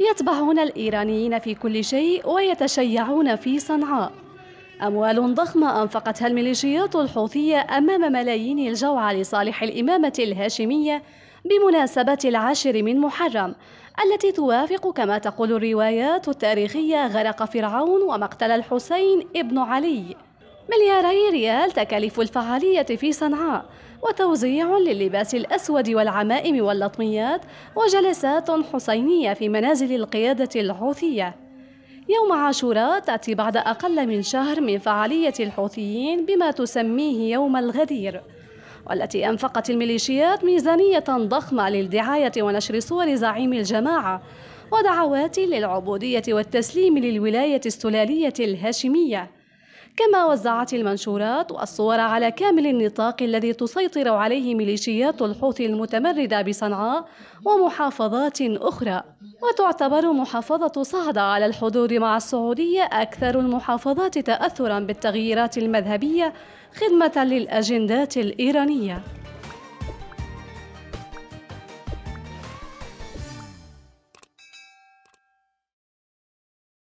يتبعون الإيرانيين في كل شيء ويتشيعون في صنعاء. أموال ضخمة أنفقتها الميليشيات الحوثية أمام ملايين الجوعى لصالح الإمامة الهاشمية بمناسبة العاشر من محرم التي توافق كما تقول الروايات التاريخية غرق فرعون ومقتل الحسين ابن علي. ملياري ريال تكاليف الفعالية في صنعاء وتوزيع للباس الأسود والعمائم واللطميات وجلسات حسينية في منازل القيادة الحوثية. يوم عاشوراء تأتي بعد أقل من شهر من فعالية الحوثيين بما تسميه يوم الغدير والتي أنفقت الميليشيات ميزانية ضخمة للدعاية ونشر صور زعيم الجماعة ودعوات للعبودية والتسليم للولاية السلالية الهاشمية. كما وزعت المنشورات والصور على كامل النطاق الذي تسيطر عليه ميليشيات الحوثي المتمردة بصنعاء ومحافظات أخرى. وتعتبر محافظة صعدة على الحضور مع السعودية أكثر المحافظات تأثرا بالتغييرات المذهبية خدمة للأجندات الإيرانية.